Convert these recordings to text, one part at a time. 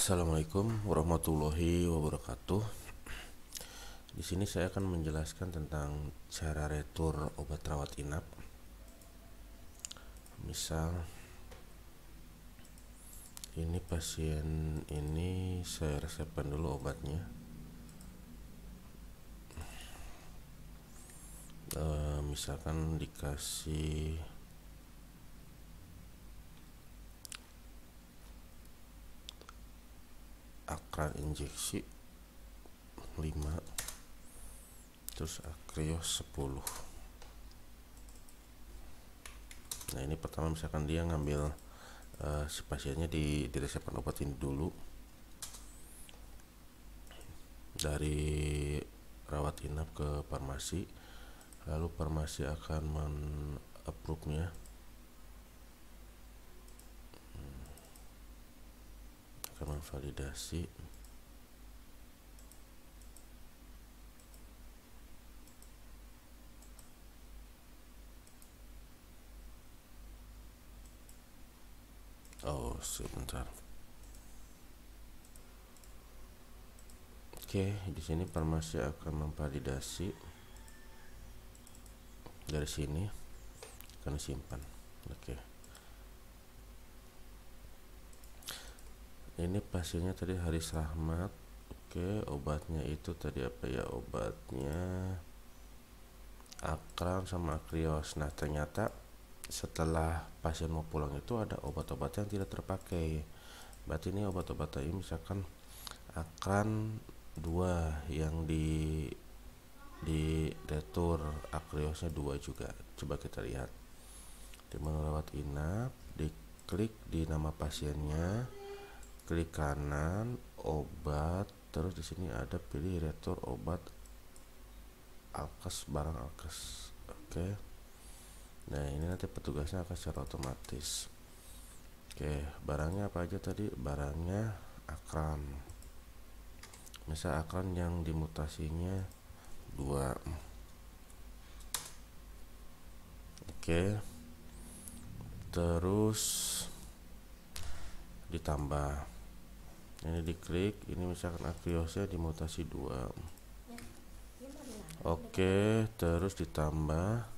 Assalamualaikum warahmatullahi wabarakatuh. Di sini saya akan menjelaskan tentang cara retur obat rawat inap. Misal ini pasien ini saya resepkan dulu obatnya. E, misalkan dikasih akran injeksi 5 terus akrios 10 nah ini pertama misalkan dia ngambil uh, si pasiennya di diresepkan obat ini dulu. Dari rawat inap ke farmasi lalu farmasi akan men approve nya akan memvalidasi oh sebentar. Oke di sini farmasi akan memvalidasi. Dari sini akan disimpan oke ini pasiennya tadi Haris Rahmat. Oke obatnya itu tadi apa ya? Obatnya akram sama akrios. Nah ternyata setelah pasien mau pulang itu ada obat-obat yang tidak terpakai. Berarti ini obat-obat ini misalkan akan dua yang di di retur akriosnya dua juga. Coba kita lihat. Di merawat inap diklik di nama pasiennya klik kanan obat terus di sini ada pilih retur obat alkes barang alkes oke okay. nah ini nanti petugasnya akan secara otomatis oke okay. barangnya apa aja tadi barangnya akran misal akran yang dimutasinya dua oke okay. terus ditambah ini diklik ini misalkan akriosnya dimutasi dua. Oke terus ditambah.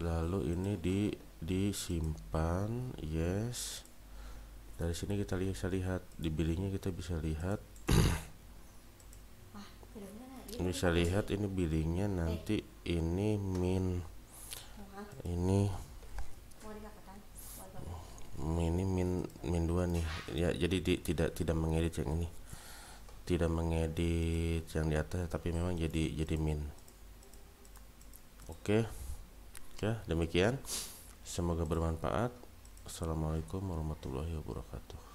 Lalu ini di disimpan yes. Dari sini kita lihat bisa lihat di billingnya kita bisa lihat. Ini bisa lihat ini billingnya nanti ini min ini ini. Ya jadi di, tidak tidak mengedit yang ini. Tidak mengedit yang di atas tapi memang jadi jadi min. Oke. Ya demikian. Semoga bermanfaat. Assalamualaikum warahmatullahi wabarakatuh